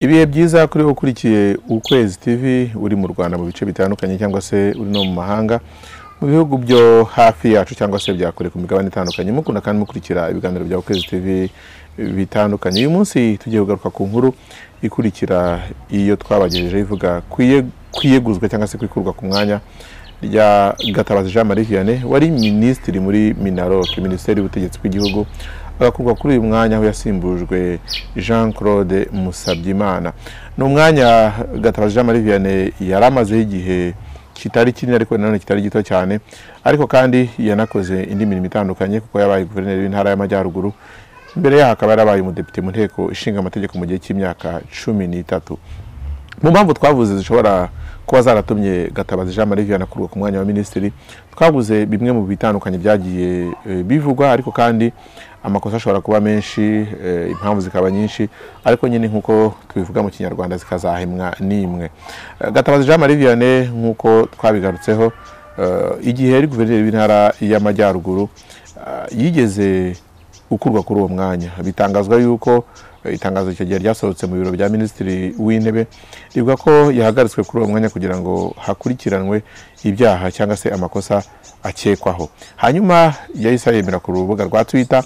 ibihe byiza kuri wowe ukurikiye ukwezi tv uri mu rwanda mu bice bitandukanye cyangwa se uri no mu mahanga mu bihugu byo hafi yacu cyangwa se bya kure ku migabane itandukanye mukunda kandi mukurikira ibiganiro bya ukwezi tv bitandukanye. Uyu munsi tugiye kugaruka ku nkuru ikurikira iyo twabagejejeho ivuga kwiye- kwiyeguzwa cyangwa se kwikurwa ku mwanya rya gatabazi jean marie vianney wari minisitiri muri minarok minisiteri y'ubutegetsi bw'igihugu agakurwa kuri uyu mwanya aho yasimbujwe jean claude musabyimana. Ni umwanya gatabazi jean marie vianney yari amazeho igihe kitari kinini ariko nanone kitari gito cyane. Ariko kandi yanakoze indi mirimo itandukanye kuko yabaye guverineri w'intara y'amajyaruguru. Mbere yaho akaba yarabaye umudepite mu nteko ishinga amategeko mu gihe cy'imyaka cumi n'itatu. Mu mpamvu twavuze zishobora kuba zaratumye gatabazi jean marie vianney akurwa ku mwanya wa minisitiri twavuze bimwe mu bitandukanye byagiye eh, bivugwa. Ariko kandi amakosa ashobora kuba menshi eh, impamvu zikaba nyinshi ariko nyine nk'uko tubivuga mu kinyarwanda zikazahemwa n'imwe. Eh, gatabazi jean marie vianney nk'uko twabigarutseho eh, igihe yari guverineri w'intara y'amajyaruguru yigeze gukurwa kuri uwo mwanya. Bitangazwa yuko eh, itangazo icyo gihe ryasohotse mu biro bya minisitiri w'intebe rivuga ko yahagaritswe kuri uwo mwanya kugira ngo hakurikiranwe ibyaha cyangwa se amakosa akekwaho. Hanyuma yahise yemera ku rubuga rwa twitter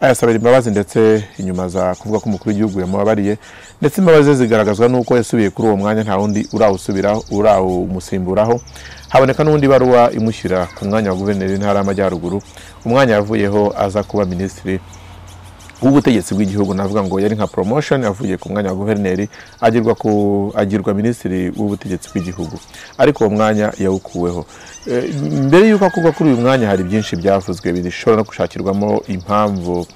ayasabira imbabazi ndetse inyuma za kuvuga ko umukuru w'igihugu yamubabariye ndetse imbabazi zigaragazwa n'uko yasubiye kuri uwo mwanya nta wundi urawusubiraho urawumusimburaho. Haboneka n'undi baruwa imushyira ku mwanya wa guverineri w'intara y'amajyaruguru umwanya yavuyeho aza kuba minisitiri w'ubutegetsi bw'igihugu. Navuga ngo yari nka promotion avuye ku mwanya wa guverineri agirwa ku agirwa minisitiri w'ubutegetsi bw'igihugu. Ariko uwo mwanya yawukuweho. Eh, mbere y'uko akurwa kuri uyu mwanya hari byinshi byavuzwe bishobora no gushakirwamo impamvu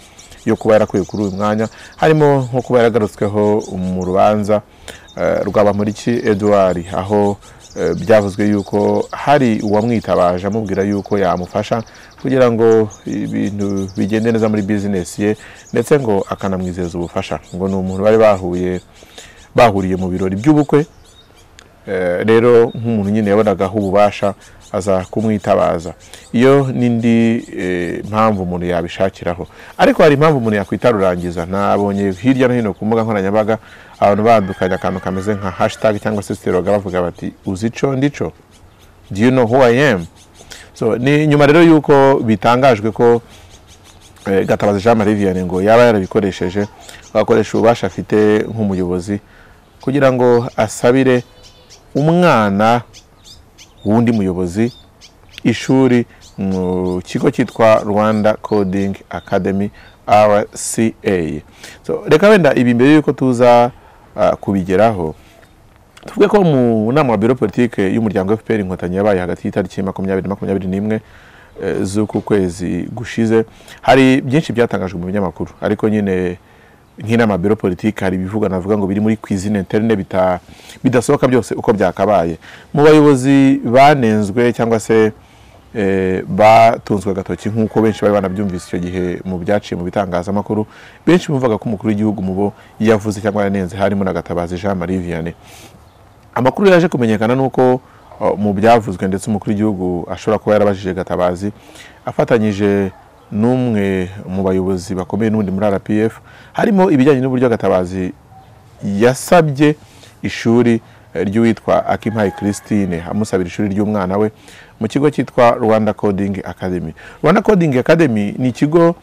yo kuba yarakuwe kuri uyu mwanya. Harimo nko kuba yaragarutsweho mu rubanza eh, rwa Bamporiki Edouard? Aho byavuzwe yuko hari uwamwitabaje amubwira yuko yamufasha kugira ngo ibintu bigende neza muri bizinesi ye ndetse ngo akanamwizeza ubufasha. Ngo ni umuntu bari bahuye bahuriye mu birori by'ubukwe. Eh, rero nk'umuntu nyine yabonagaho ububasha aza kumwitabaza. Iyo n'indi eh, mpamvu umuntu yabishakiraho. Ariko hari impamvu umuntu yakwita rurangiza hirya no hino ku mbuga nkoranyambaga abantu bandukanye akantu kameze nka hashtag cyangwa se steroga bavuga bati uzi ico ndico do you know who I am? So ni nyuma rero yuko bitangajwe ko eh, gatabazi jean marie vianney ngo yaba yarabikoresheje agakoresha ububasha afite nk'umuyobozi kugira ngo asabire umwana w'undi muyobozi ishuri mu kigo cyitwa rwanda coding academy rca reka wenda ibi mbere y'uko tuza uh, kubigeraho tuvuge ko mu nama wa biro politike y'umuryango fpr inkotanyi yabaye hagati y'itariki makumyabiri na makumyabiri n'imwe eh, z'uku kwezi gushize hari byinshi byatangajwe mu binyamakuru ariko nyine nk'inama biro politike hari ibivuga navuga ngo biri muri cuisine interne bidasohoka byose uko byakabaye. Mu bayobozi banenzwe cyangwa se eh, batunzwe agatoki nk'uko benshi bari banabyumvise icyo gihe mu byaciye mu bitangazamakuru benshi bumvaga ko umukuru w'igihugu mu bo yavuze cyangwa yanenze harimo na gatabazi jean marie vianney. Amakuru yaje kumenyekana nuko uh, mu byavuzwe ndetse umukuru w'igihugu ashobora kuba yarabajije gatabazi afatanyije n'umwe mu bayobozi bakomeye n'ubundi muri rpf harimo ibijyanye n'uburyo gatabazi yasabye ishuri ry'uwitwa akimpaye christine amusabira ishuri ry'umwana we mu kigo cyitwa rwanda coding academy. Rwanda coding academy ni ikigo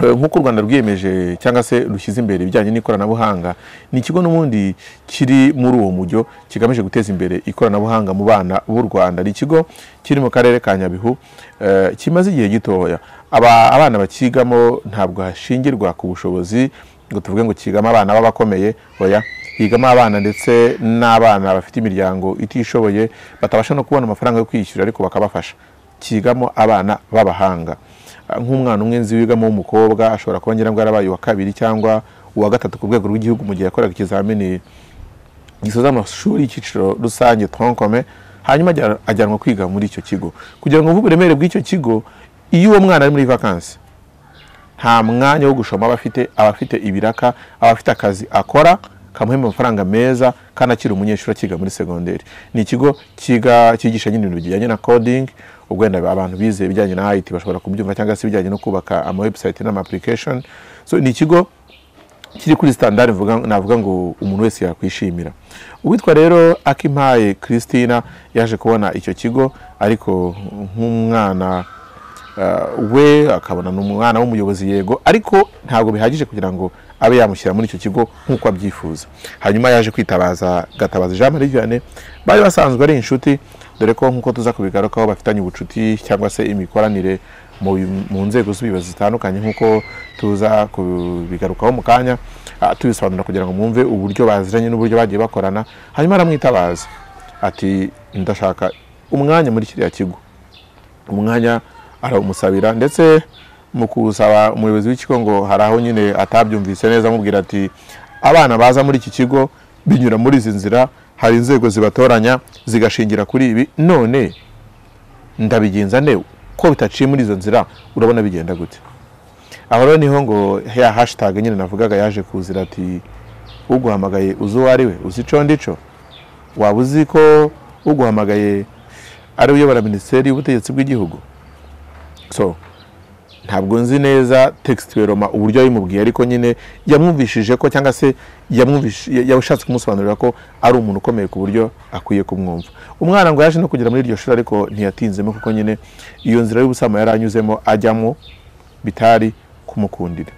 nk'uko u rwanda rwiyemeje cyangwa se rushyize imbere ibijyanye n'ikoranabuhanga ni ikigo n'ubundi kiri muri uwo mujyo kigamije guteza imbere ikoranabuhanga mu bana b'u rwanda. Ni ikigo kiri mu karere ka nyabihu eh, kimaze igihe gitoya. Aba- abana bakigamo ntabwo hashingirwa ku bushobozi ngo tuvuge ngo kigamo abana b'abakomeye. Oya higamo abana ndetse n'abana bafite imiryango itishoboye batabasha no kubona amafaranga yo kwishyura ariko bakabafasha. Kigamo abana b'abahanga. Nk'umwana umwe nzi wigamo w'umukobwa ashobora kuba ngira ngo yarabaye uwa kabiri cyangwa uwa gatatu ku rwego rw'igihugu mu gihe yakoraga ikizamini gisoza amashuri y'icyiciro rusange tronkome hanyuma ajya- ajyanwa kwiga muri icyo kigo. Kugira ngo mvuge uburemere bw'icyo kigo iyo uwo mwana ari muri vakansi nta mwanya wo gushoma aba afite aba afite ibiraka aba afite akazi akora kamuhemba amafaranga meza kandi akiri umunyeshuri akiga muri segonderi ni ikigo cyigisha nyine ibintu bijyanye na coding ubwo wenda abantu bize ibijyanye na IT bashobora kubyumva cyangwa se ibijyanye no kubaka ama website n'ama application. So ni ikigo kiri kuri standard navuga ngo umuntu wese yakwishimira. Uwitwa rero akimpaye christina yaje kubona icyo kigo ariko nk'umwana uh, we akabona ni umwana w'umuyobozi yego. Ariko ntabwo bihagije kugira ngo abe yamushyira muri icyo kigo nk'uko abyifuza. Hanyuma yaje kwitabaza gatabazi jean marie vianney bari basanzwe ari inshuti dore ko nk'uko tuza kubigarukaho bafitanye ubucuti cyangwa se imikoranire mu, nzego z'ubuyobozi zitandukanye nk'uko tuza kubigarukaho mu kanya ah, tubisobanura kugira ngo mwumve uburyo baziranye n'uburyo bagiye bakorana. Hanyuma aramwitabaza ati ndashaka umwanya muri kiriya kigo. Umwanya arawumusabira ndetse mu kusaba umuyobozi w'ikigo ngo hari aho nyine atabyumvise neza amubwira ati abana baza muri iki kigo binyura muri izi nzira hari inzego zibatoranya zigashingira kuri ibi none ndabigenza ne ko bitaciye muri izo nzira urabona bigenda gute? Aho rero ni ho ngo ya hashtag nyine navugaga yaje kuzira ati uguhamagaye uzi uwo ari we? Uzi ico ndico waba uzi ko uguhamagaye ari uyobora minisiteri y'ubutegetsi bw'igihugu? So ntabwo nzi neza texte roma uburyo yabimubwiye ariko nyine yamwumvishije ko cyangwa se yashatse kumusobanurira ko ari umuntu ukomeye ku buryo akwiye kumwumva. Umwana ngo yaje no kugera muri iryo shuri ariko ntiyatinzemo kuko nyine iyo nzira y'ubusama yari anyuzemo ajyamo bitari kumukundira.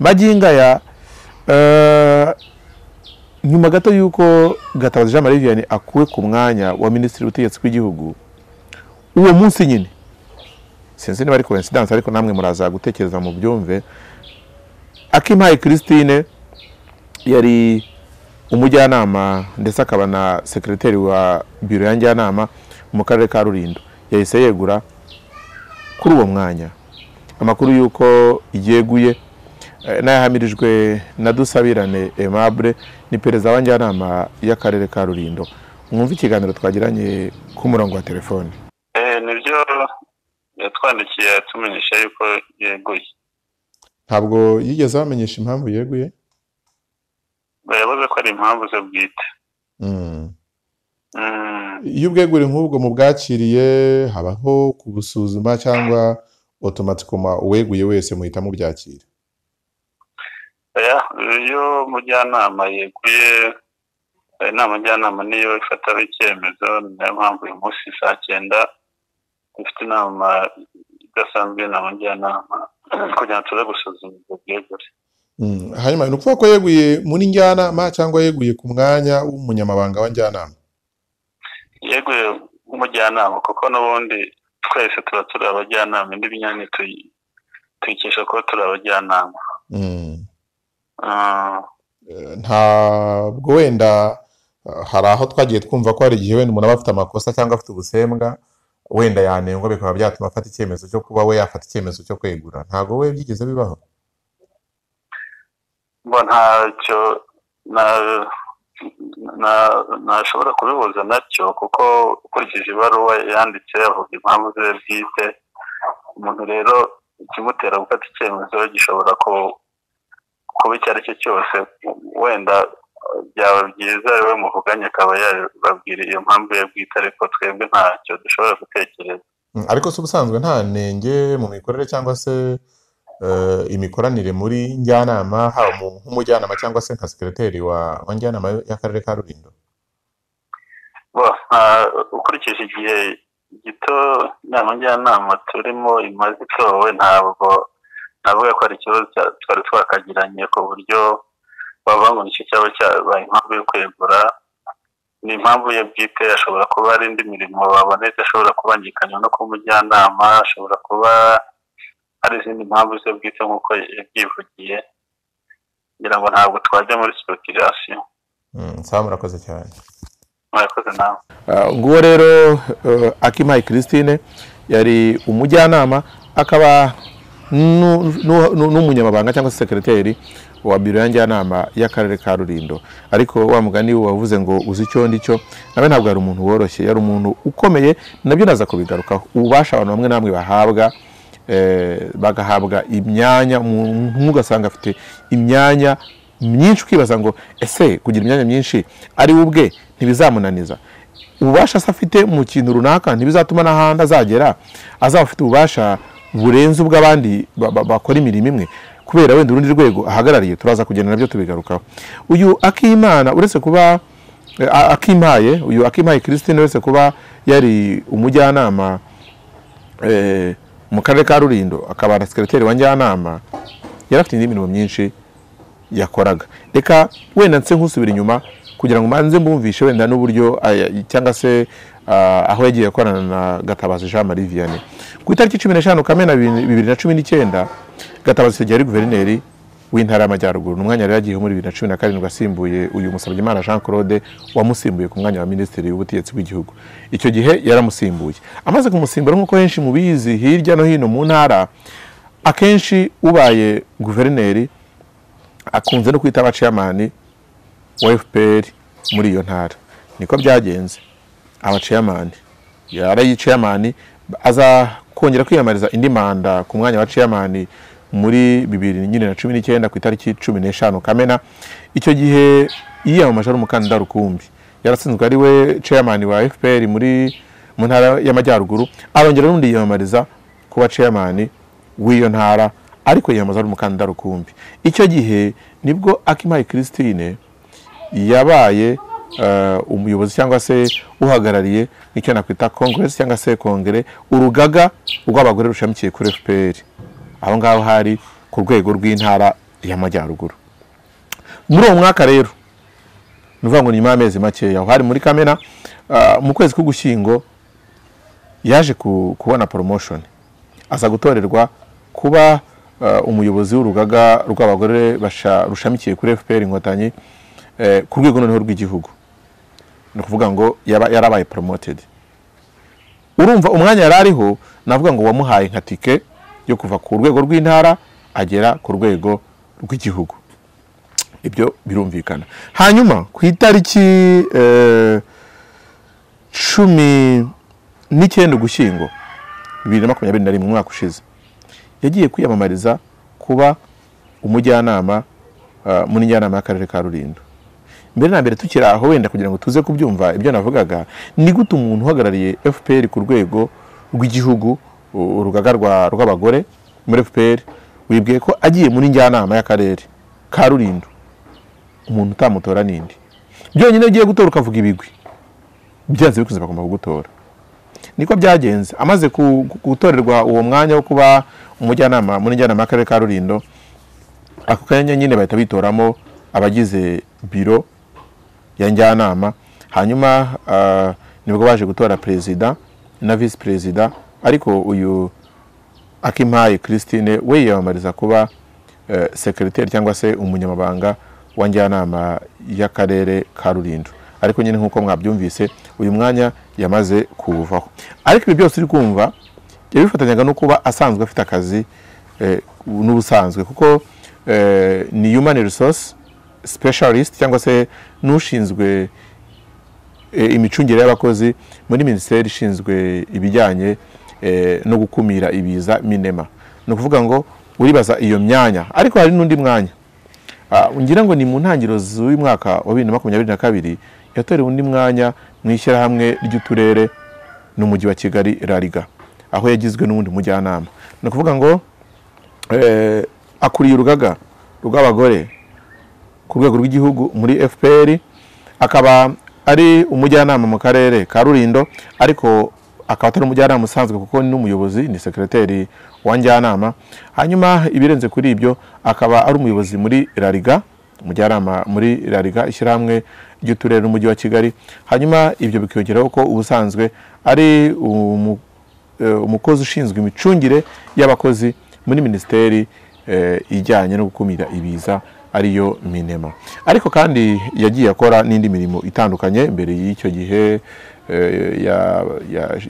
Maginga ya eh, nyuma gato y'uko gatabazi jean marie vianney akuwe ku mwanya wa minisitiri w'ubutegetsi bw'igihugu uwo munsi nyine sinzi niba ari coincidence ariko namwe muraza gutekereza mu byumve. Akimpaye christine yari umujyanama ndetse akaba na sekreteri wa biro ya njyanama mu karere ka rulindo. Yahise yegura kuri uwo mwanya. Amakuru y'uko yeguye eh, n'ayahamirijwe na dusabirane aimable ni perezida wa njyanama y'akarere ka rulindo. Mwumve ikiganiro twagiranye ku murongo wa telefone. Eh, ni byo yatwandikiye atumenyesha yuko yeguye. Ntabwo yigeze bamenyesha impamvu yeguye? Yavuze ko ari impamvu ze bwite. Mm, iyo ubwegure nk'ubwo mu bwakiriye habaho kubusuzuma cyangwa otomatikoma uweguye wese muhita mubyakira. Iyo umujyanama yeguye eh, inama njyanama niyo ifataho icyemezo niyo mpamvu uyu munsi saa cyenda dufite inama idasanzwe y'inama njyanama kugira ngo tuze gusuzuma ubwo bwegure hanyuma ni ukuvuga ko yeguye muri njyanama cyangwa yeguye ku mwanya w'umunyamabanga wa njyanama? Yeguye nk'umujyanama kuko n'ubundi twese tuba turi abajyanama indi tuyi- tuyikesha kuba turi abajyanama. Mm. Ah, Eh, ntabwo wenda eh, hari aho twagiye twumva ko hari igihe wenda umuntu aba afite amakosa cyangwa afite ubusembwa wenda yanengwa bikaba byatuma afata icyemezo cyo kuba we yafata icyemezo cyo kwegura. Ntabwo we byigeze bibaho. Mbo ntacyo nashobora kubihuza na cyo kuko ukurikije ibaruwa yanditse avuga impamvu ze bwite umuntu rero ikimutera gufata icyemezo gishobora ku- kuba icyo ari cyo cyose wenda byaba byiza we muvuganye akaba yababwira iyo mpamvu ye bwite ariko twebwe ntacyo dushobora gutekereza. Mm, ariko si ubusanzwe nta nenge mu mikorere cyangwa se eh, imikoranire muri njyanama haba mu- nk'umujyanama cyangwa se nka sekereteri wa njyanama y'akarere ka rulindo. Ukurikije igihe gito inama njyanama turimo imaze itowe ntabwo navuga ko ari ikibazo twari twakagiranye ku buryo bavuga ngo ni cyo cyaba cyabaye impamvu yo kwegura ni impamvu ye bwite ashobora kuba ari indi mirimo babonetse ashobora kubangikanywa no kuba umujyanama ashobora kuba hari izindi mpamvu ze bwite nk'uko yabyivugiye ngira ngo ntabwo twajya muri sipekulasiyo Mm, sawa murakoze cyane murakoze nawe Uh, nguwo rero uh, akimayi christine yari umujyanama akaba nu- nu- nu- n'umunyamabanga cyangwa se sekereteri wa biro ya njyanama y'akarere ka rulindo. Ariko wa mugani wavuze ngo uzi icyo ndicyo nawe ntabwo yari umuntu woroshye yari umuntu ukomeye na byo naza kubigarukaho ububasha abantu bamwe na bamwe bahabwa eh, bagahabwa imyanya umuntu ugasanga afite imyanya myinshi ukibaza ngo ese kugira imyanya myinshi ari we ubwe? Ntibizamunaniza. Ububasha se afite mu kintu runaka ntibizatuma n'ahandi azagera. Azaba afite ububasha burenze ubw'abandi ba- ba- bakora imirimo imwe. Kubera wenda urundi rwego ahagarariye turaza kugenda na byo tubigarukaho. Uyu akimana uretse kuba eh, akimpaye uyu akimpaye christine uretse kuba yari umujyanama eh, mu karere ka rurindo akaba na sekereteri wa njyanama yari afite indi mirimo myinshi yakoraga. Reka wenda nse nkusubira inyuma kugira ngo mbanze mbumvishe wenda n'uburyo cyangwa se ah, aho yagiye akorana na gatabazi jean marie vianney. Ku itariki cumi n'eshanu kamena bibiri na cumi n'icyenda gatabazi icyo gihe ari guverineri w'intara y'amajyaruguru ni umwanya yari yagiyeho muri bibiri na cumi na karindwi asimbuye uyu musabyimana jean claude wamusimbuye ku mwanya wa minisitiri w'ubutegetsi bw'igihugu. Icyo gihe yaramusimbuye. Amaze kumusimbura nk'uko henshi mubizi hirya no hino mu ntara akenshi ubaye guverineri akunze no kwita abaciyamani wa fpr muri iyo ntara. Niko byagenze. Abaciyamani yari ciyamani aza kongera kwiyamamariza indi manda ku mwanya wa ciyamani muri bibiri nyine na cumi n'icyenda ku itariki cumi n'eshanu kamena. Icyo gihe yiyamamaje ari umukandida rukumbi yaratsinzwe ari we ciyamani wa fpr muri mu ntara y'amajyaruguru arongera n'undi yiyamamariza kuba ciyamani w'iyo ntara ariko yiyamamaza ari umukandida rukumbi. Icyo gihe ni bwo akimaye christine yabaye eh, umuyobozi cyangwa se uhagarariye icyo nakwita congress cyangwa se kongere urugaga rw'abagore rushamikiye kuri fpr aho ngaho hari ku rwego rw'intara y'amajyaruguru. Muri uwo mwaka rero ni ukuvuga ngo nyuma y'amezi makeya aho hari muri kamena ah, mu kwezi k'ugushyingo yaje ku- kubona promotion. Aza gutorerwa kuba uh, umuyobozi w'urugaga rw'abagore rushamikiye kuri fpr inkotanyi eh, ku rwego noneho rw'igihugu. Ni ukuvuga ngo yarabaye promoted. Urumva umwanya yari ariho navuga ngo wamuhaye nka tike yo kuva ku rwego rw'intara agera ku rwego rw'igihugu. Ibyo birumvikana. Hanyuma ku itariki eh, cumi n'icyenda ugushyingo bibiri na makumyabiri na rimwe umwaka ushize yagiye kwiyamamariza kuba umujyanama ah, muri njyanama y'akarere ka rulindo. Mbere na mbere tukiri aho wenda kugira ngo tuze kubyumva ibyo navugaga ni gute umuntu uhagarariye fpr ku rwego rw'igihugu urugaga rwa- rw'abagore muri fpr wibwiye ko agiye muri njyanama y'akarere ka rulindo. Umuntu utamutora nindi. Byonyine ugiye gutora ukavuga ibigwi. Byanze bikunze bagomba kugutora. Niko byagenze. Amaze gutorerwa uwo mwanya wo kuba umujyanama muri njyanama y'akarere ka rulindo ako kanya nyine bahita bitoramo abagize biro ya njyanama. Hanyuma ah, ni bwo baje gutora perezida na visi perezida ariko uyu akimpaye christine we yiyamamariza kuba eh, sekreteri cyangwa se umunyamabanga wa njyanama y'akarere ka rulindo. Ariko nyine nk'uko mwabyumvise uyu mwanya yamaze kuwuvaho. Ariko ibi byose uri kumva yabifatanyaga no kuba asanzwe afite akazi eh, n'ubusanzwe. Kuko eh, ni human resource specialist cyangwa se n'ushinzwe imicungire y'abakozi muri minisiteri ishinzwe ibijyanye no gukumira ibiza minema. Ni ukuvuga ngo uribaza iyo myanya ariko hari n'undi mwanya. Ah, ngira ngo ni mu ntangiriro z'uyu mwaka wa bibiri na makumyabiri na kabiri yatorewe undi mwanya mu ishyirahamwe ry'uturere n'umujyi wa kigali rariga aho yagizwe n'uwundi mujyanama. Ni ukuvuga ngo eh, akuriye urugaga rw'abagore ku rwego rw'igihugu muri fpr akaba ari umujyanama mu karere ka rulindo ariko akaba atari umujyanama usanzwe kuko ni n'umuyobozi ni sekreteri wa njyanama. Hanyuma ibirenze kuri ibyo akaba ari umuyobozi muri rariga umujyanama muri rariga ishyirahamwe ry'uturere n'umujyi wa kigali. Hanyuma ibyo bikiyongeraho ko ubusanzwe ari eh, umukozi ushinzwe imicungire y'abakozi muri minisiteri eh, ijyanye no gukumira ibiza ariyo minema. Ariko kandi yagiye akora n'indi mirimo itandukanye mbere y'icyo gihe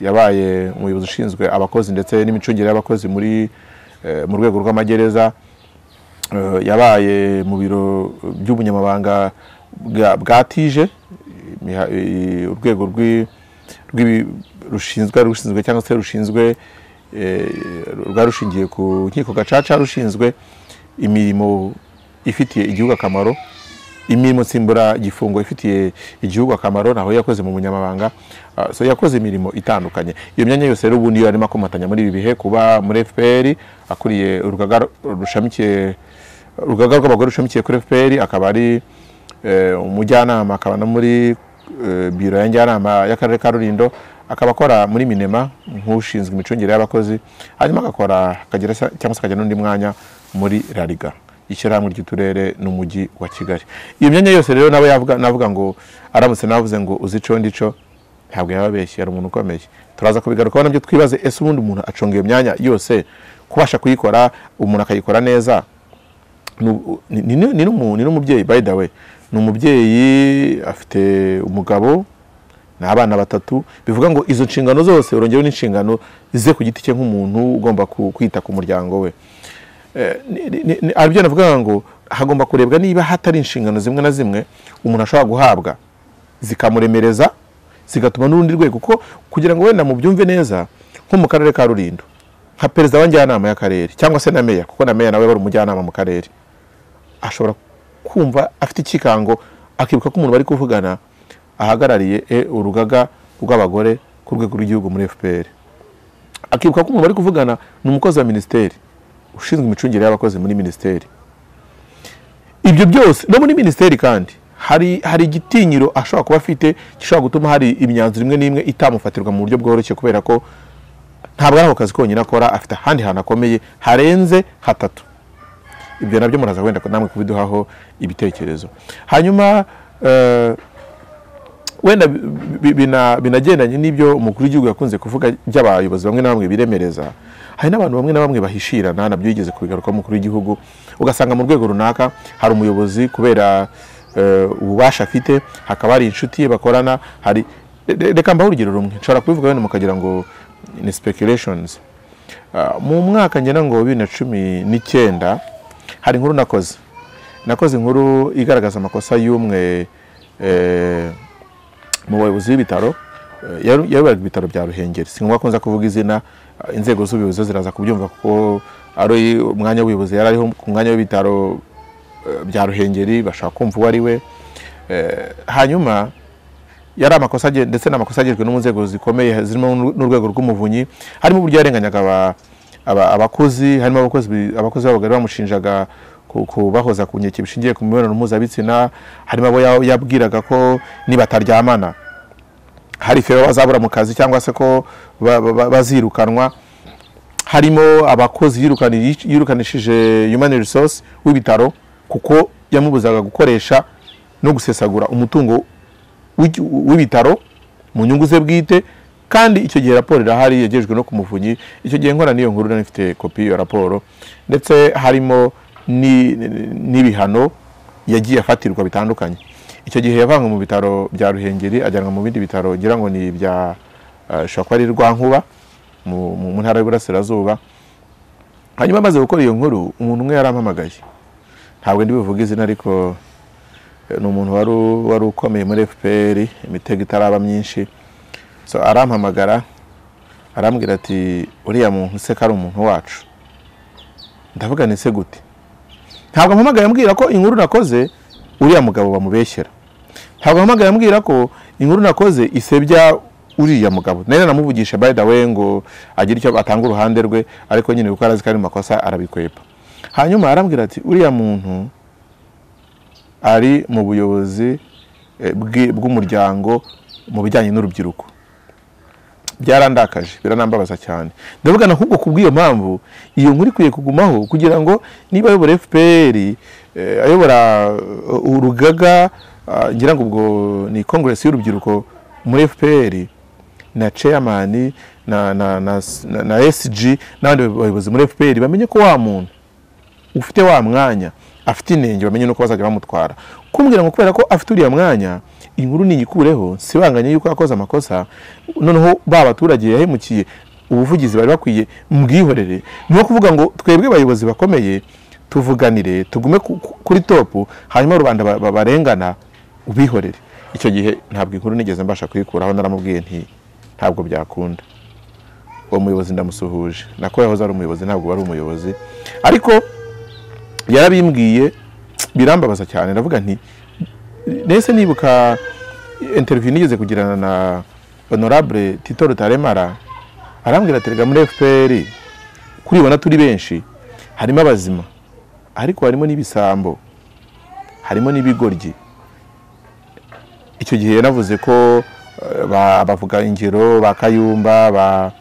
yabaye umuyobozi ushinzwe abakozi ndetse n'imicungire y'abakozi muri eh, mu rwego rw'amagereza Eh, yabaye mu biro by'ubunyamabanga bwa- tije eh, urwego rushinzwe rushinzwe cyangwa se rushinzwe eh, rwari rushingiye ku nkiko gacaca rushinzwe imirimo ifitiye igihugu akamaro. Imirimo nsimbura gifungo ifitiye igihugu akamaro naho yakoze mu bunyamabanga Ah, so yakoze imirimo itandukanye. Iyo myanya yose rero ubu niyo arimo akomatanya muri ibi bihe kuba muri FPR akuriye urugaga rushamikiye urugaga rw'abagore rushamikiye kuri FPR akaba ari eh, umujyanama akaba no muri eh, biro ya njyanama y'akarere ka Rulindo akaba akora muri Minema nk'ushinzwe imicungire y'abakozi hanyuma agakora cyangwa se akajya n'undi mwanya muri Rariga ishyirahamwe ry'uturere n'umujyi wa Kigali. Iyo myanya yose rero nawe navuga ngo aramutse navuze ngo uzi ico ndico ntabwo yaba abeshye yari umuntu ukomeye turaza kubigarukaho na byo twibaze ese ubundi umuntu acunga iyo myanya yose kubasha kuyikora umuntu akayikora neza? Ni ni- ni n'umu- ni n'umubyeyi by the way. Ni umubyeyi afite umugabo n'abana batatu. Bivuga ngo izo nshingano zose urongeyeho n'inshingano ze ku giti cye nk'umuntu ugomba kwita ku muryango we. Eh, ari byo navuga ngo hagomba kurebwa niba hatari inshingano zimwe na zimwe umuntu ashobora guhabwa. Zikamuremereza zigatuma n'urundi rwego kuko kugira ngo wenda mubyumve neza nko mu karere ka Rulindo nka perezida wa njyanama y'akarere cyangwa se na meya kuko na meya nawe wari umujyanama mu karere ashobora kumva afite ikikango akibuka ko umuntu bari kuvugana ahagarariye eh, urugaga rw'abagore ku rwego rw'igihugu muri FPR akibuka ko umuntu bari kuvugana ni umukozi wa minisiteri. Ushinzwe imicungire y'abakozi muri minisiteri. Ibyo byose no muri minisiteri kandi hari hari igitinyiro ashobora kuba afite gishobora gutuma hari imyanzuro imwe n'imwe itamufatirwa mu buryo bworoshye kubera ko ntabwo ari ako kazi konyine akora afite ahandi hantu akomeye harenze hatatu. Ibyo na byo muraza wenda namwe kubiduhaho ibitekerezo. Hanyuma eh, wenda bi- bi- bina- binagendanye n'ibyo umukuru w'igihugu yakunze kuvuga by'abayobozi bamwe na bamwe biremereza. Hari n'abantu bamwe na bamwe bahishirana na byo yigeze kubigarukaho umukuru w'igihugu. Ugasanga mu rwego runaka hari umuyobozi kubera eh, ububasha afite hakaba hari inshuti ye bakorana hari re- reka mbaho urugero rumwe. Nshobora kubivuga wenda mukagira ngo ni speculations. Ah, mu mwaka ngena ngo bibiri na cumi n'icyenda hari inkuru nakoze. Nakoze inkuru igaragaza amakosa y'umwe eh, mu bayobozi b'ibitaro eh, yayoboraga ibitaro bya ruhengeri. Si ngombwa ko nza kuvuga izina eh, inzego z'ubuyobozi ziraza kubyumva kuko ari umwanya w'ubuyobozi yari ariho ku mwanya w'ibitaro eh, bya ruhengeri bashaka kumva uwo ari we. Hanyuma yari amakosa ndetse n'amakosa agejwe no mu nzego zikomeye zirimo n'u- n'urwego rw'umuvunyi harimo uburyo yarenganyaga aba- aba- abakozi harimo abakozi b'abagore bamushinjaga kubahoza ku nkeke bishingiye ku mibonano mpuzabitsina harimo abo ya- yabwiraga ko nibataryamana. Hari fero bazabura mu kazi cyangwa se ko ba- ba- ba- bazirukanwa. Harimo abakozi yirukani- yirukanishije human resource w'ibitaro kuko yamubuzaga gukoresha no gusesagura umutungo w'ibitaro mu nyungu ze bwite kandi icyo gihe raporo irahari yagejejwe no ku muvunyi. Icyo gihe nkora n'iyo nkuru nari mfite kopi y'iyo raporo. Ndetse harimo n'ibihano yagiye afatirwa bitandukanye. Icyo gihe yavanywe mu bitaro bya ruhengeri ajyanwa mu bindi bitaro ngira ngo ni ibya bishobora kuba ari rwankuba mu ntara y'uburasirazuba. Hanyuma amaze gukora iyo nkuru umuntu umwe yarampamagaye ntabwo ndi buvuge izina ariko eh, ni umuntu wari ukomeye muri FPR imitego itaraba myinshi. Arampamagara arambwira ati uriya muntu se ko ari umuntu wacu? Ndavuga ni se gute? Ntabwo ampamagaye ambwira ko inkuru nakoze uriya mugabo bamubeshyera. Ntabwo ampamagaye ambwira ko inkuru nakoze isebya uriya mugabo. Nari namuvugisha by the way ngo agire icyo atanga uruhande rwe ariko nyine kuko arazi ko ari mu makosa arabikwepa. Hanyuma arambwira ati uriya muntu ari mu buyobozi eh, bw'umuryango mu bijyanye n'urubyiruko. Byarandakaje biranambabaza cyane. Ndavuga na ahubwo kubw'iyo mpamvu iyo nkuru ikwiye kugumaho kugira ngo niba ayobora FPR eh, ayobora uh, urugaga uh, ngira ngo ubwo ni congress y'urubyiruko muri FPR na chairman na na, na, na SG n'abandi bayobozi muri FPR bamenye ko wa muntu ufite wa mwanya afite inenge bamenye nuko bazajya bamutwara. Kumbwira ngo kubera ko afite uriya mwanya inkuru niyikureho sibanganye yuko yakoze amakosa. Noneho ba baturage yahemukiye ubuvugizi bari bakwiye mbwihorere. Ni kuvuga ngo twebwe abayobozi bakomeye tuvuganire tugume ku- ku- kuri topu hanyuma rubanda ba- ba- barengana ubihorere. Icyo gihe ntabwo inkuru nigeze mbasha kuyikuraho naramubwiye nti ntabwo byakunda. Uwo muyobozi ndamusuhuje. Nako yahoze ari umuyobozi ntabwo wari umuyobozi. Ariko yarabimbwiye birambabaza cyane. Ndavuga nti nese nibuka interview nigeze kugirana na honorable tito rutaremara? Arambwira ati rega muri fpr kuribona turi benshi harimo abazima ariko harimo n'ibisambo harimo n'ibigoryi. Icyo gihe yanavuze ko eh, ba- bavuga ingero ba kayumba ba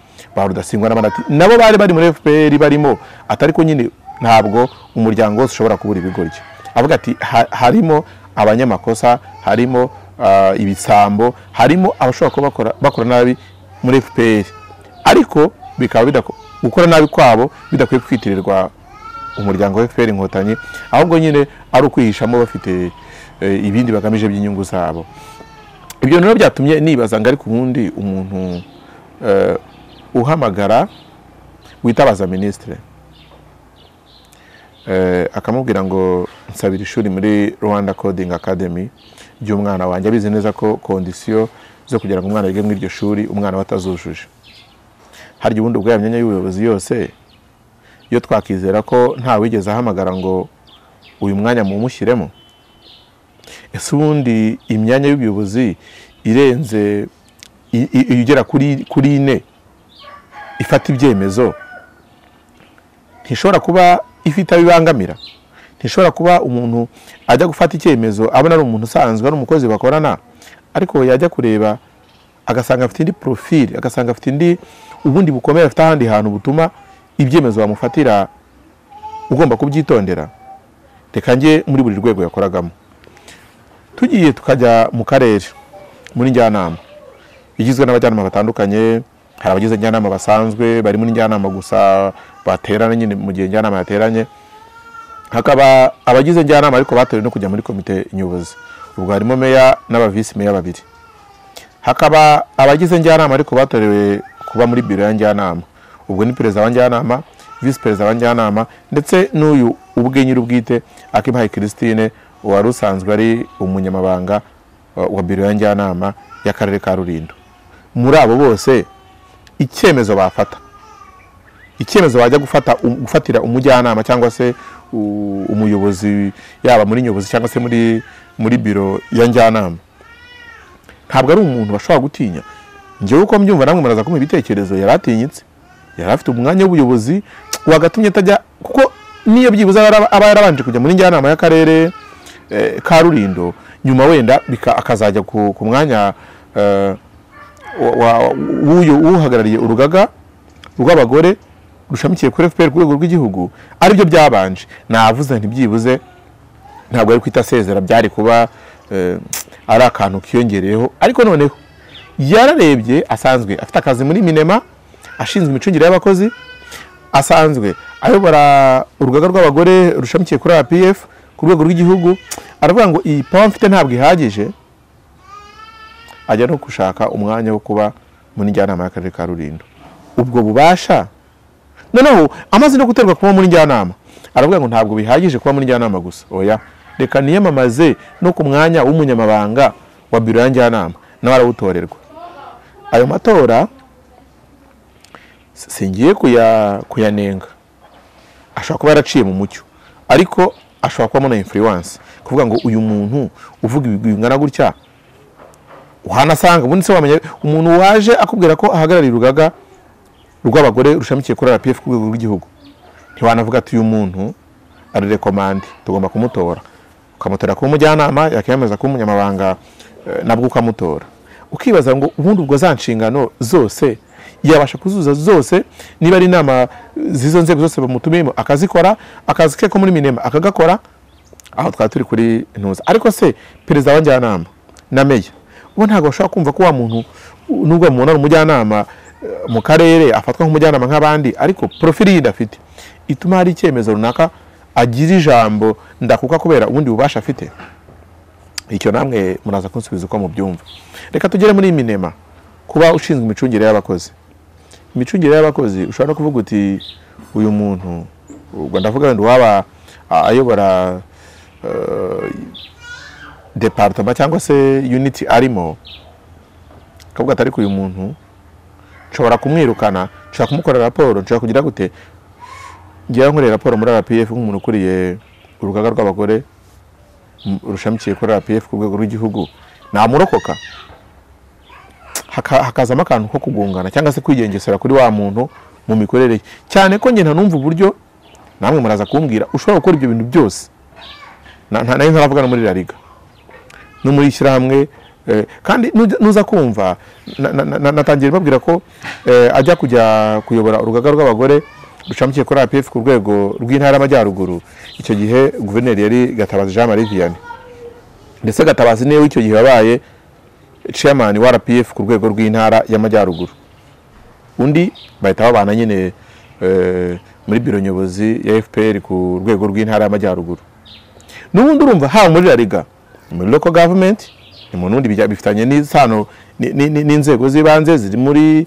rudasingwa n'abandi ati nabo bari bari muri fpr barimo atari ko nyine ntabwo umuryango wose ushobora kubura ibigoryi. Avuga ati "Ha- harimo abanyamakosa harimo ah, ibisambo harimo abashobora kuba bakora, nabi muri fpr ariko bikaba gukora nabi kwabo bidakwiye kwitirirwa umuryango wa fpr inkotanyi ahubwo nyine ari ukwihishamo bafite eh, ibindi bagamije by'inyungu zabo. Ibyo rero byatumye nibaza ngo ariko ubundi umuntu eh, uhamagara witabaza minisitire eh, akamubwira ngo nsabira ishuri muri rwanda coding academy ry'umwana wanjye. Abizi neza ko kondisiyo zo kugira ngo umwana yige muri iryo shuri umwana we atazujuje. Harya ubundi ubwo ya myanya y'ubuyobozi yose iyo twakizera ko nta wigeze ahamagara ngo uyu mwanya muwumushyiremo. Ese ubundi imyanya y'ubuyobozi irenze igera kuri ine ifata ibyemezo? Ntishobora kuba ifite abo ibangamira ntishobora kuba umuntu ajya gufata icyemezo abona ari umuntu usanzwe ari umukozi bakorana ariko yajya kureba agasanga afite indi porofili agasanga afite indi ubundi bukomeye afite ahandi hantu butuma ibyemezo bamufatira ugomba kubyitondera. Reka njye muri buri rwego yakoragamo. Tugiye tukajya mu karere muri njyanama. Igizwe n'abajyanama batandukanye hari abagize njyanama basanzwe bari muri njyanama gusa baterana nyine mu gihe njyanama yateranye. Hakaba abagize njyanama ariko batorewe no kujya muri komite nyobozi. Ubwo harimo meya n'abavisi meya babiri. Hakaba abagize njyanama ariko batorewe kuba muri biro ya njyanama. Ubwo ni perezida wa njyanama visi perezida wa njyanama ndetse n'uyu ubwe nyir'ubwite akimpaye christine wari usanzwe ari umunyamabanga wa biro ya njyanama y'akarere ka rulindo. Muri abo bose icyemezo bafata. Icyemezo bajya gufata gufatira umujyanama cyangwa se umuyobozi yaba muri nyobozi cyangwa se muri muri biro ya njyanama. Ntabwo ari umuntu bashobora gutinya. Njyewe uko mbyumva namwe muraza kumpa ibitekerezo yari atinyitse. Yari afite umwanya w'ubuyobozi wagatumye atajya kuko niyo byibuze aba aba yarabanje kujya muri njyanama y'akarere eh, ka rulindo nyuma wenda akazajya ku ku mwanya eh, wa- wa- w'uyu uhagarariye urugaga rw'abagore rushamikiye kuri fpr ku rwego rw'igihugu ari byo byabanje. Navuze nti byibuze ntabwo ari kwita asezera byari kuba eh, ari akantu kiyongereyeho. Ariko noneho yararebye asanzwe afite akazi muri minema ashinzwe imicungire y'abakozi asanzwe ayobora urugaga rw'abagore rushamikiye kuri rpf ku rwego rw'igihugu. Aravuga ngo iyi pawa mfite ntabwo ihagije. Ajya no gushaka umwanya wo kuba muri njyanama y'akarere ka rulindo ubwo bubasha? Noneho amaze no guterwa kuba muri njyanama aravuga ngo ntabwo bihagije kuba muri njyanama gusa. Oya reka niyamamaze no ku mwanya w'umunyamabanga wa biro ya njyanama nawe arawutorerwa. Ayo matora singiye kuya kuyanenga. Ashobora kuba yaraciye mu mucyo. Ariko ashobora kubamo na influence. Kuvuga ngo uyu muntu uvuga ibigwi bingana gutya uhanasanga. Ubundi se wamenya umuntu waje akubwira ko ahagarariye urugaga rw'abagore rushamikiye kuri RPF ku rwego rw'igihugu. Ntiwanavuga ati uyu muntu ari rekomande tugomba kumutora. Ukamutora kuba umujyanama yakiyemeza kuba umunyamabanga eh, nabwo ukamutora. Ukibaza ngo ubundi ubwo za nshingano zose yabasha kuzuza zose niba ari inama z'izo nzego zose bamutumiyemo akazikora akazi ke ko muri minema akagakora? Aho twari turi kuri ntuza. Ariko se perezida wa njyanama na meya ubu ntabwo bashobora kumva ko wa muntu nubwo bamubona ari umujyanama eh, mu karere afatwa nk'umujyanama nk'abandi ariko porofili yindi afite. Ituma hari icyemezo runaka agira ijambo ndakuka kubera ubundi bubasha afite. Icyo namwe muraza kunsubiza uko mubyumva. Reka tugere muri minema kuba ushinzwe imicungire y'abakozi. Imicungire y'abakozi ushobora no kuvuga uti uyu muntu ubwo ndavuga wenda uwaba ayobora departema cyangwa se unity arimo? Akavuga ati ariko uyu muntu nshobora kumwirukana nshobora kumukorera raporo nshobora kugira gute? Ngira nkoreye raporo muri rpf nk'umuntu ukuriye urugaga rw'abagore rushamikiye kuri rpf ku rwego rw'igihugu. Namurokoka. Haka- hakazamo akantu ko kugungana cyangwa se kwigengesera kuri wa muntu mu mikorere ye. Cyane ko njye ntanumva uburyo namwe muraza kumbwira ushobora gukora ibyo bintu byose. Nayo ntaravuga no muri la liga. No muri ishyirahamwe eh, kandi nuza- kumva na- na- na- natangiye babwira ko eh, ajya kujya kuyobora urugaga rw'abagore rushamikiye kuri APF ku rwego rw'intara y'amajyaruguru. Icyo gihe guverineri yari gatabazi jean marie vianney. Ndetse gatabazi ni we w'icyo gihe wabaye chairman wa rpf ku rwego rw'intara y'amajyaruguru. Undi bahita babana nyine eh, muri biro nyobozi ya fpr ku rwego rw'intara y'amajyaruguru. N'ubundi urumva haba muri lariga muri local government ni mu nundi bifitanye n'isano ni- ni- ni- n'inzego z'ibanze ziri muri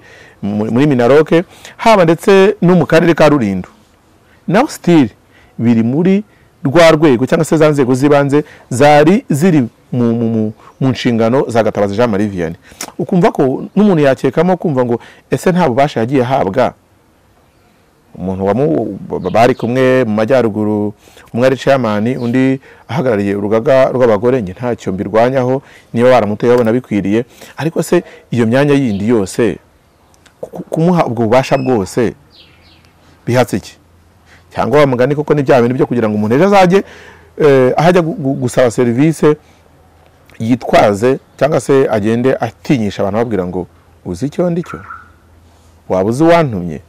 minaroke haba ndetse no mu karere ka rulindo. Naho sitiri biri muri rwa rwego cyangwa se za nzego z'ibanze zari ziri mu nshingano za gatabazi jean marie vianney. Ukumva ko n'umuntu yakekamo kumva ngo ese nta bubasha yagiye ahabwa? Umuntu bari kumwe mu majyaruguru umwe ari chairman undi ahagarariye urugaga rw'abagore njye ntacyo mbirwanyaho niba baramuteye babona bikwiriye. Ariko se iyo myanya yindi yose ku- kumuha ubwo bubasha bwose bihatse iki? Cyangwa wa mugani koko ni bya bintu byo kugira ngo umuntu ejo azajye eh, aho ajya gu- gu- gusaba serivisi yitwaze cyangwa se agende atinyisha abantu babwira ngo uzi icyo ndi cyo waba uzi uwantumye?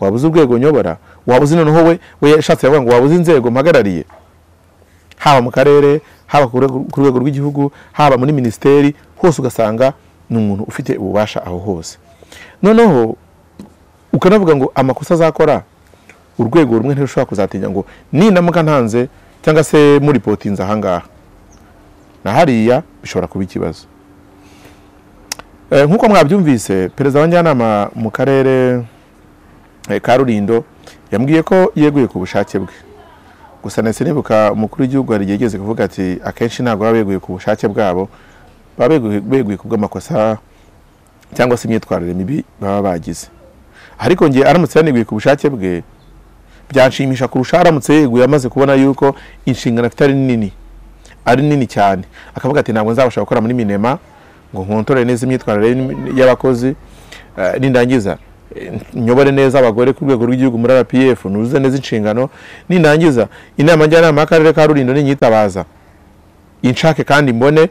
Waba uzi urwego nyobora. Waba uzi noneho we we yashatse yavuga ngo waba uzi inzego mpagarariye. Haba mu karere haba ku rwego- rw'igihugu haba muri minisiteri hose ugasanga ni umuntu ufite ububasha aho hose. Noneho ukanavuga ngo amakosa azakora urwego rumwe ntirushobora kuzatinya ngo ninamuka ntanze cyangwa se muripotinze ahangaha na hariya bishobora kuba ikibazo. Eh, nk'uko mwabyumvise perezida wa njyanama mu karere eh, ka rulindo yambwiye ko yeguye ku bushake bwe. Gusa nahise nibuka umukuru w'igihugu hari igihe yigeze kuvuga ati akenshi ntabwo baba beguye ku bushake bwabo baba beguye- ku bw'amakosa cyangwa se imyitwarire mibi baba bagize. Ariko ngiye aramutse yaneguye ku bushake bwe byanshimisha kurusha aramutse yeguye amaze kubona yuko inshingano afite ari nini ari nini cyane. Akavuga ati ntabwo nzabasha gukora muri minema ngo nkontore neza imyitwarire y'abakozi eh, nindangiza. Nyobore neza abagore ku rwego rw'igihugu muri rpf nuzuze neza inshingano nindangiza inama njyanama y'akarere ka rulindo ninyitabaza. Inshake kandi mbone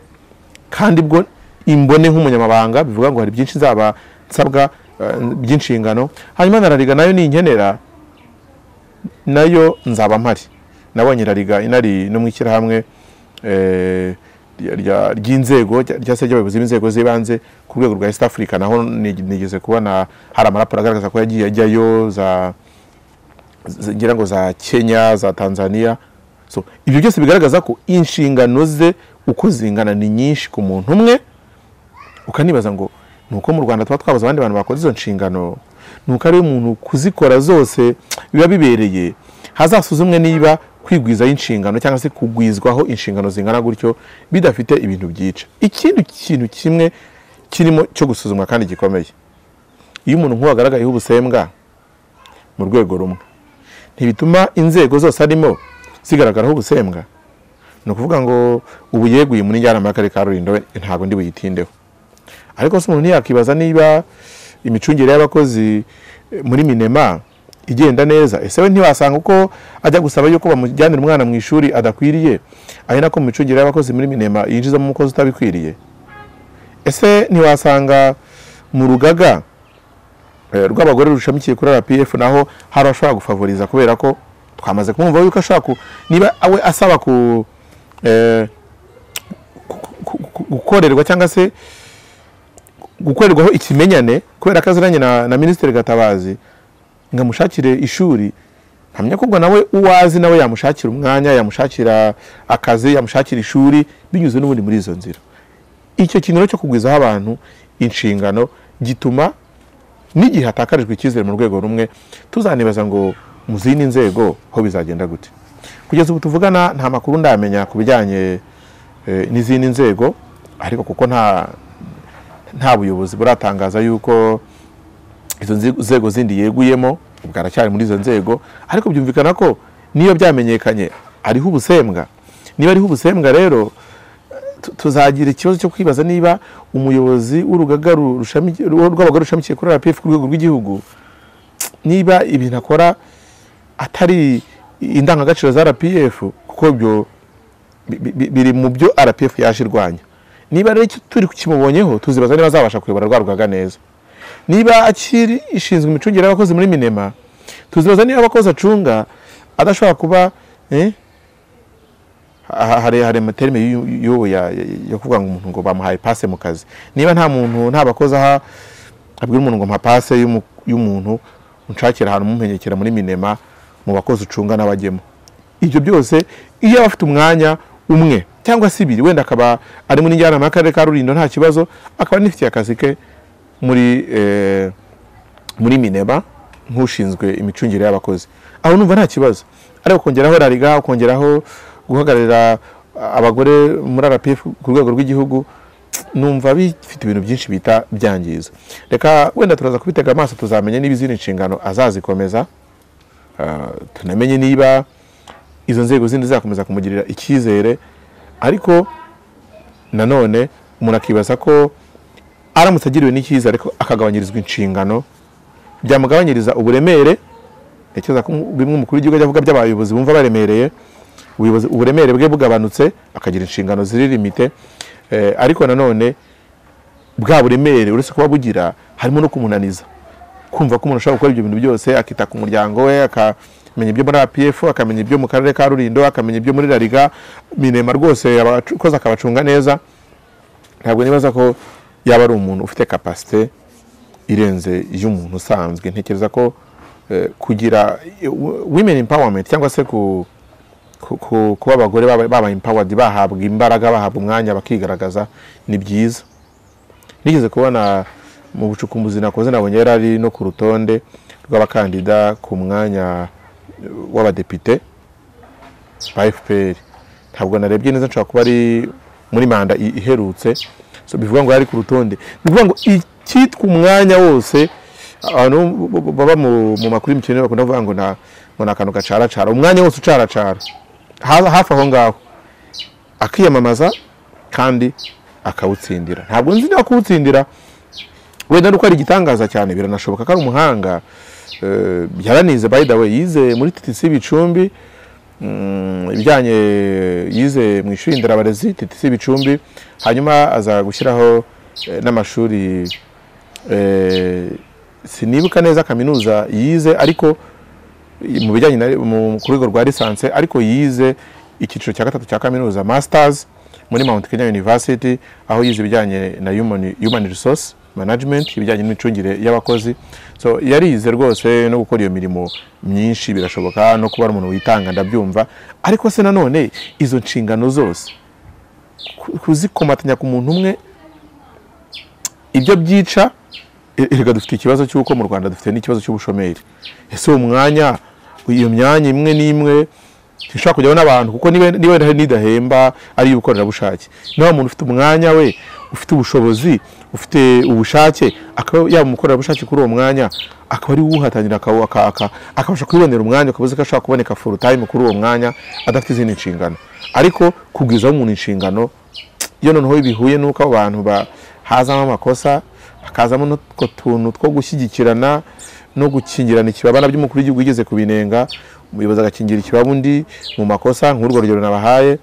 kandi bwo imbone nk'umunyamabanga bivuga ngo hari byinshi nzaba nsabwa eh, by'inshingano. Hanyuma na rariga na yo ninkenera na yo nzaba mpari. Nabonye rariga inari no mu ishyirahamwe eh, ry'inzego rya se ry'abayobozi b'inzego z'ibanze ku rwego rwa east africa. Naho ni- nigeze kubona hari amaraporo agaragaza ko yagiye ajyayo za ngira ngo za kenya za tanzania. Ibyo byose bigaragaza ko inshingano ze uko zingana ni nyinshi ku muntu umwe. Ukanibaza ngo ni uko mu rwanda tuba twabuze abandi bantu bakora izo nshingano? Ni uko ari umuntu kuzikora zose biba bibereye. Hazasuzumwe niba kwigwizaho inshingano cyangwa se kugwizwaho inshingano zingana gutyo bidafite ibintu byica. Ikindi kintu kimwe kirimo cyo gusuzumwa kandi gikomeye. Iyo umuntu nk'uwo agaragayeho ubusembwa mu rwego rumwe ntibituma inzego zose arimo zigaragaraho ubusembwa. Ni ukuvuga ngo ubu yeguye muri njyanama y'akarere ka rulindo ntabwo ndi buyitindeho. Ariko se umuntu ntiyakibaza niba imicungire y'abakozi muri minema igenda neza. Ese we ntiwasanga uko ajya gusaba yuko bamujyanira umwana mu ishuri adakwiriye? Ari nako mu micungire y'abakozi muri minema yinjizamo umukozi utabikwiriye. Ese ntiwasanga mu rugaga eh, rw'abagore rushamikiye kuri rpf naho hari abashobora gufavoriza kubera ko twamaze kumwumva yuko ashobora ku niba we asaba eh, gukorerwa cyangwa se gukorerwaho ikimenyane kubera ko aziranye na minisitiri gatabazi ngo amushakire ishuri. Mpamya ko nawe uwazi nawe yamushakira umwanya yamushakira akazi yamushakira ishuri binyuze n'ubundi muri izo nzira. Icyo kintu cyo kugwizaho abantu inshingano gituma n'igihe hatakarijwe icyizere mu rwego rumwe tuzanibaza ngo mu zindi nzego ho bizagenda gute. Kugeza ubu tuvugana nta makuru ndamenya ku bijyanye eh, n'izindi nzego ariko kuko nta nta buyobozi buratangaza yuko izo nze- nzego zindi yeguyemo ubwo aracyari muri izo nzego ariko byumvikana ko niyo byamenyekanye ariho ubusembwa. Niba ariho ubusembwa rero tu- tuzagira ikibazo cyo kwibaza niba umuyobozi w'urugaga rw'abagore rushamikiye kuri rpf ku rwego rw'igihugu niba ibintu akora atari indangagaciro za rpf kuko bi- biri mu byo rpf yaje irwanya niba rero turi kimubonyeho tuzibaza niba azabasha kuyobora rwa rugaga neza. Niba akiri ishinzwe imicungire y'abakozi muri minema tuzibaza niba abakozi acunga adashobora kuba eh, ha- hari amaterime y'u- y'ubu yo kuvuga ngo umuntu ngo bamuhaye pase mu kazi. Niba nta muntu nta bakozi aha abwira umuntu ngo mpa pase y'umu- y'umuntu unshakira ahantu mumpenyekera muri minema mu bakozi ucunga n'abajyemo ibyo byose iyo aba afite umwanya umwe cyangwa se ibiri wenda akaba ari muri njyanama y'akarere ka rulindo nta kibazo akaba anifitiye akazi ke muri eh, muri minema nk'ushinzwe imicungire y'abakozi. Aho numva nta kibazo. Ariko kongeraho rariga ukongeraho guhagararira abagore muri rpf ku rwego rw'igihugu numva bifite ibintu byinshi bita byangiza. Reka wenda turaza kubitega amaso tuzamenya niba izindi nshingano azazikomeza. Ah, tunamenye niba izo nzego zindi zakomeza kumugirira icyizere. Ariko nanone umuntu akibaza ko aramutse agiriwe n'icyizere ariko akagabanyirizwa inshingano byamugabanyiriza uburemere ntekereza ko bimwe umukuru w'igihugu ajya avuga by'abayobozi bumva baremereye uburemere bwe bugabanutse akagira inshingano ziri limite eh, ariko nanone bwa buremere uretse kuba bugira harimo no kumunaniza. Kumva ko umuntu ashobora gukora ibyo bintu byose akita ku muryango we akamenya ibyo muri APF akamenya ibyo mu karere ka Rulindo akamenya ibyo muri Rariga minema rwose abakozi akabacunga neza. Ntabwo nibaza ko yaba ari umuntu ufite kapasite irenze iy'umuntu usanzwe. Ntekereza ko eh, kugira eh, women empowerment cyangwa se ku ku- ku- kuba abagore baba empowered bahabwa imbaraga bahabwa umwanya bakigaragaza ni byiza. Nigeze kubona mu bucukumbuzi nakoze nabonye yari ari no ku rutonde rw'abakandida ku mwanya eh, w'abadepite ba FPR ntabwo narebye neza nshobora kuba ari muri manda iherutse. So bivuga ngo yari ku rutonde. Ni ukuvuga ngo icyitwa umwanya wose abantu b- baba mu makuru y'imikino bakunda kuvuga ngo ni akantu gacaracara. Umwanya wose ucaracara. Ha- hafi aho ngaho. Akiyamamaza kandi akawutsindira. Ntabwo nzi niba kuwutsindira wenda nuko ari igitangaza cyane biranashoboka ko ari umuhanga. Eh, yaranize by the way yize muri TTC Bicumbi. mm, ibijyanye yize mu ishuri nderabarezi TTC Bicumbi hanyuma aza gushyiraho eh, n'amashuri eh, sinibuka neza kaminuza yize ariko mu bijyanye ku rwego rwa lisansi ariko yize icyiciro cya gatatu cya kaminuza masters muri Mount Kenya University aho yize ibijyanye na human resource management ibijyanye n'imicungire y'abakozi. So yarize rwose no gukora iyo mirimo myinshi birashoboka no kuba ari umuntu witanga ndabyumva. Ariko se nanone izo nshingano zose ku- kuzikomatanya ku muntu umwe ibyo byica e- erega dufite ikibazo cy'uko mu rwanda dufite n'ikibazo cy'ubushomeri. Ese uwo mwanya iyo myanya imwe n'imwe ntishobora kujyaho n'abantu kuko niba n'idahemba ari iy'ubukorerabushake niba umuntu ufite umwanya we ufite ubushobozi ufite ubushake akaba yaba umukorerabushake kuri uwo mwanya akaba ari uwuhatanira akabasha kwibonera umwanya akabuze ko ashobora kuboneka full time kuri uwo mwanya adafite izindi nshingano. Ariko kugwizaho umuntu inshingano iyo noneho bihuye n'uko abo bantu ba- hazamo amakosa hakazamo n'utwo tuntu two gushyigikirana no gukingirana ikibaba na byo umukuru w'igihugu yigeze kubinenga umuyobozi agakingira ikibaba undi mu makosa nk'urwo rugero nabahaye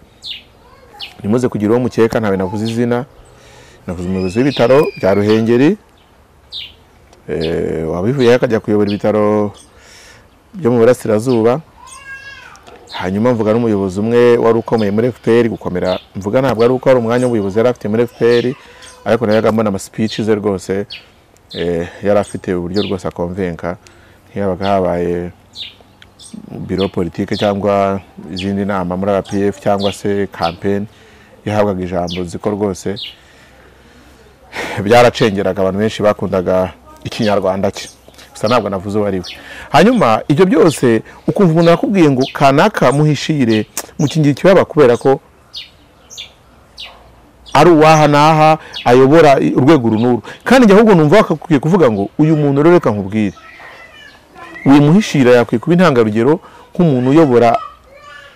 ntimuze kugira uwo mukeka ntawe navuze izina navuze umuyobozi w'ibitaro bya ruhengeri eh, wabivuyeho akajya kuyobora ibitaro byo mu burasirazuba. Hanyuma mvuga n'umuyobozi umwe wari ukomeye muri fpr gukomera mvuga ntabwo ari uko ari umwanya w'ubuyobozi yari afite muri fpr ariko nayaga mbona amasipici ze rwose eh, yari afite uburyo rwose akonvenka ntiyabaga habaye biro politike cyangwa izindi nama muri rpf cyangwa se kampeni yahabwaga ijambo ziko rwose. byaracengeraga abantu benshi bakundaga ikinyarwanda cye gusa ntabwo navuze uwo ari we hanyuma ibyo byose ukumva umuntu arakubwiye ngo kanaka muhishire mukingira ikibaba kubera ko ari uwaha n'aha ayobora urwego uru n'uru. Kandi njye ahubwo numva bakakwiye kuvuga ngo uyu muntu rero reka nkubwire. Wimuhishira yakwiye kuba intangarugero nk'umuntu uyobora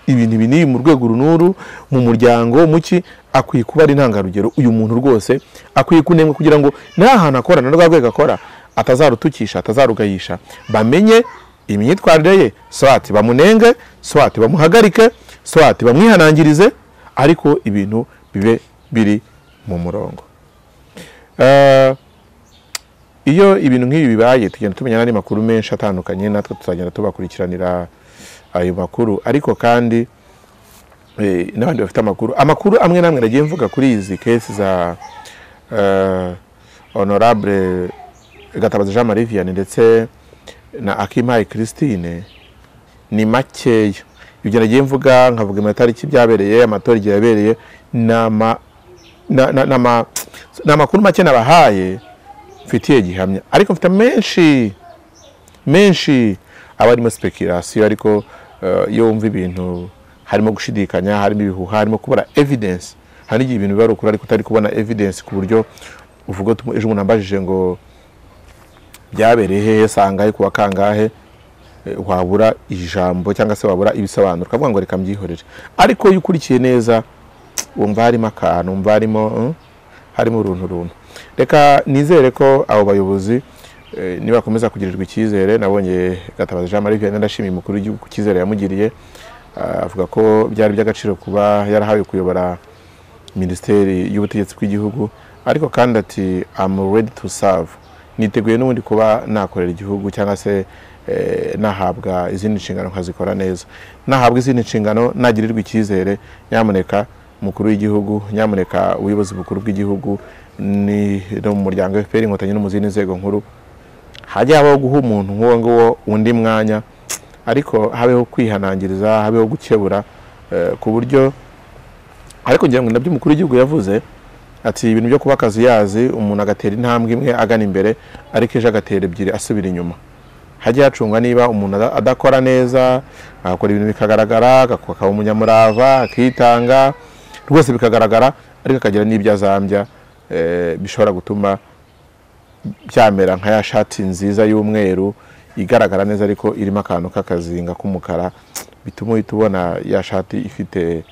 ibintu ibi n'ibi mu rwego runuru mu muryango muki akwiye kuba ari intangarugero. Uyu muntu rwose akwiye kunenga kugira ngo nta hantu akora na rwa rwego akora atazarutukisha atazarugayisha bamenye imyitwarire ye. Swati bamunenge swati bamuhagarike swati bamwihanangirize ariko ibintu bibe biri mu murongo. Eh, iyo ibintu nk'ibi bibaye tugenda tumenya n'andi makuru menshi atandukanye natwe tuzagenda tubakurikiranira ayo makuru. Ariko kandi n'abandi bafite amakuru. Amakuru amwe n'amwe nagiye mvuga kuri izi kesi za eh, honorable gatabazi jean marie vianney ndetse na akimpaye christine ni makeya. Ibyo nagiye mvuga nkavuga amatariki byabereye amatora igihe yabereye ni amakuru make nabahaye mfitiye gihamya. Ariko mfite menshi menshi aba arimo speculation ariko eh, iyo wumva ibintu harimo gushidikanya harimo ibihuha harimo kubura evidence. Hari igihe ibintu biba ari ukuri ariko utari kubona evidence ku buryo uvuga ejo umuntu ambajije ngo byabereye hehe sangahe kuwa kangahe? Eh, wabura ijambo cyangwa se wabura ibisobanuro. Ukavuga ngo reka mbyihorere. Ariko iyo ukurikiye neza wumva harimo akantu wumva harimo mm, harimo uruntu runtu reka nizere ko abo bayobozi eh, nibakomeza kugirirwa icyizere. Nabonye gatabazi jean marie vianney ndashimiye umukuru w'igihugu ku cyizere yamugiriye. Avuga ko byari iby'agaciro kuba yarahawe kuyobora minisiteri y'ubutegetsi bw'igihugu ariko kandi ati am ready to serve. Niteguye n'ubundi kuba nakorera igihugu cyangwa se eh, nahabwa izindi nshingano nkazikora neza. Nahabwa izindi nshingano nagirirwa icyizere. Nyamuneka umukuru w'igihugu nyamuneka ubuyobozi bukuru bw'igihugu ni mu muryango fpr inkotanyi no mu zindi nzego nkuru hajya habaho guha umuntu nk'uwo nguwo undi mwanya ariko habeho kwihanangiriza habeho gukebura eh, ku buryo ariko ngira ngo na byo umukuru w'igihugu yavuze ati ibintu byo kuba akazi yazi umuntu agatera intambwe imwe agana imbere ariko ejo agatera ebyiri asubira inyuma. Hajya hacungwa niba umuntu ada- adakora neza agakora ibintu bikagaragara akaba umunyamurava akitanga rwose bikagaragara ariko akagira n'ibyo azambya eh, bishobora gutuma byamera nka ya shati nziza y'umweru igaragara neza ariko irimo akantu k'akazinga k'umukara bituma uhita ubona ya shati ifite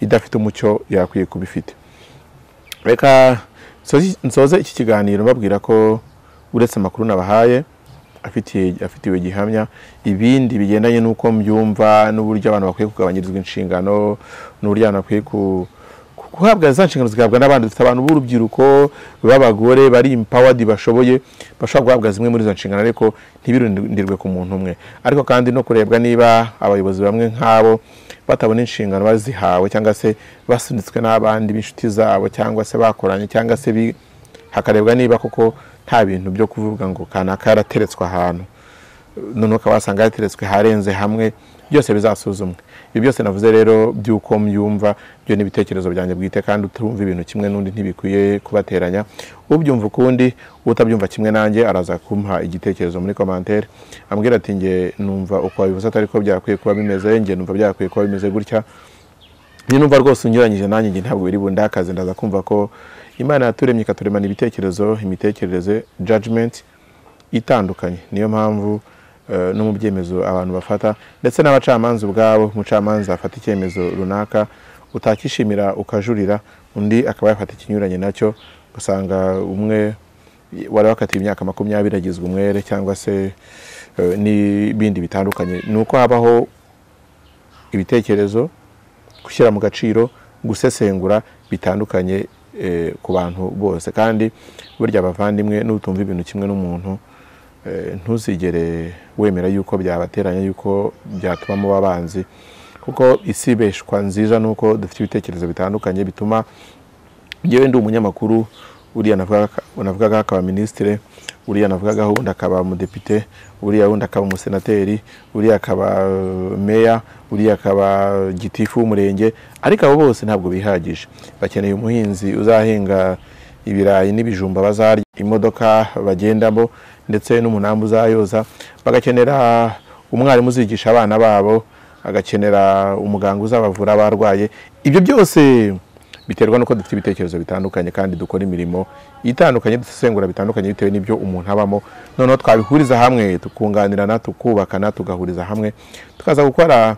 idafite umucyo yakwiye kuba ifite. Reka nsoze- iki kiganiro mbabwira ko uretse amakuru nabahaye afitiwe gihamya ibindi bigendanye n'uko mbyumva n'uburyo abantu bakwiye kugabanyirizwa inshingano n'uburyo abantu bakwiye ku- guhabwa za nshingano zigahabwa n'abandi dufite abantu b'urubyiruko b'abagore bari empowered bashoboye bashobora guhabwa zimwe muri izo nshingano ariko ntibirundirwe ku muntu umwe. Ariko kandi no kurebwa niba abayobozi bamwe nk'abo batabona inshingano bazihawe cyangwa se basunitswe n'abandi b'inshuti zabo cyangwa se bakoranye cyangwa se hakarebwa niba koko nta bintu byo kuvuga ngo kanaka yarateretswe ahantu. Noneho ukaba wasanga yateretswe harenze hamwe byose bizasuzumwe. Ibi byose navuze rero by'uko myumva byo ni ibitekerezo byanjye bwite kandi utumva ibintu kimwe n'undi ntibikwiye kubateranya. Ubyumva ukundi utabyumva kimwe nanjye araza kumpa igitekerezo muri komantere ambwira ati nge numva uko wabivuze atari ko byakwiye kuba bimeze nge numva byakwiye kuba bimeze gutya. Numva rwose unyuranyije nanjye njye ntabwo biri bundakaze ndaza kumva ko imana yaturemye ikaturemana ibitekerezo imitekerereze judgment itandukanye. Niyo mpamvu no mu byemezo abantu bafata ndetse n'abacamanza ubwabo umucamanza afata icyemezo runaka utakishimira ukajurira undi akaba yafata ikinyuranye na cyo ugasanga umwe wari wakatiwe imyaka makumyabiri agizwe umwere cyangwa se eh, n'ibindi bitandukanye. Ni uko habaho ibitekerezo gushyira mu gaciro gusesengura bitandukanye eh, ku bantu bose. Kandi burya abavandimwe n'utumva ibintu kimwe n'umuntu eh, ntuzigere wemera yuko byabateranya yuko byatuma muba abanzi kuko isi ibeshwa nziza nuko dufite ibitekerezo bitandukanye bituma yewe ndi umunyamakuru uriya navugaga akaba minisitire uriya navugaga wundi akaba umudepite uriya wundi akaba umusenateri uriya akaba eh, meya uriya akaba gitifu w'umurenge. Ariko abo bose ntabwo bihagije. Bakeneye umuhinzi uzahinga ibirayi n'ibijumba bazarya imodoka bagendamo ndetse n'umunamba uzayoza bagakenera umwarimu uzigisha abana babo agakenera umuganga uzabavura abarwaye. Ibyo byose biterwa nuko dufite ibitekerezo bitandukanye kandi dukora imirimo itandukanye dusesengura bitandukanye bitewe n'ibyo umuntu abamo. Noneho twabihuriza hamwe tukunganirana tukubakana tugahuriza hamwe tukaza gukora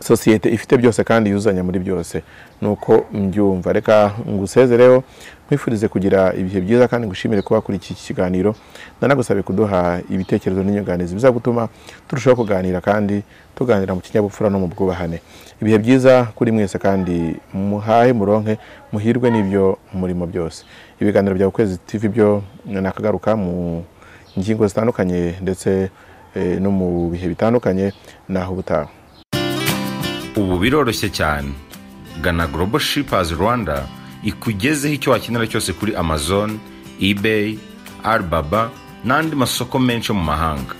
sosiyete ifite byose kandi yuzanya muri byose. Nuko mbyumva. Reka ngusezereho nkwifurize kugira ibihe byiza kandi ngushimire kuba kuri iki kiganiro. Ndanagusabe kuduha ibitekerezo n'inyunganizi biza gutuma turushaho kuganira kandi tuganira mu kinyabupfura no mu bwubahane. Ibihe byiza kuri mwese kandi muhahe muronke muhirwe n'ibyo murimo byose. Ibiganiro bya ukwezi tv byo nakagaruka mu ngingo zitandukanye ndetse eh, no mu bihe bitandukanye naho ubutaha. Ubu biroroshye cyane. Gana global shippers rwanda. Ikugezeho icyo wakenera cyose kuri amazon ebay alibaba n'andi masoko menshi yo mu mahanga.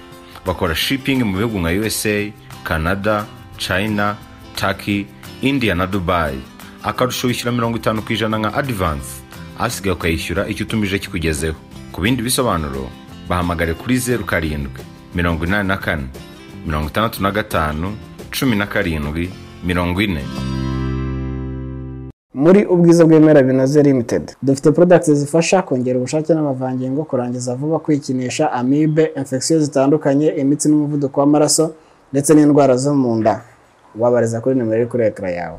Bakora shipping mu bihugu nka usa canada china turkey india na dubai. Akarusho wishyura mirongo itanu ku ijana nka advance. Asigaye ukayishyura icyo utumije kikugezeho. Ku bindi bisobanuro bahamagare kuri zeru karindwi mirongo inani na kane mirongo itandatu na gatanu cumi na karindwi mirongo ine. Muri ubwiza bw'ibimera binoze limited dufite products zifasha kongera ubushake n'amavangingo kurangiza vuba kwikinisha amibe infection zitandukanye imitsi n'umuvuduko w'amaraso ndetse n'indwara zo mu nda. Wabariza kuri nimero iri kuri ekara yawe.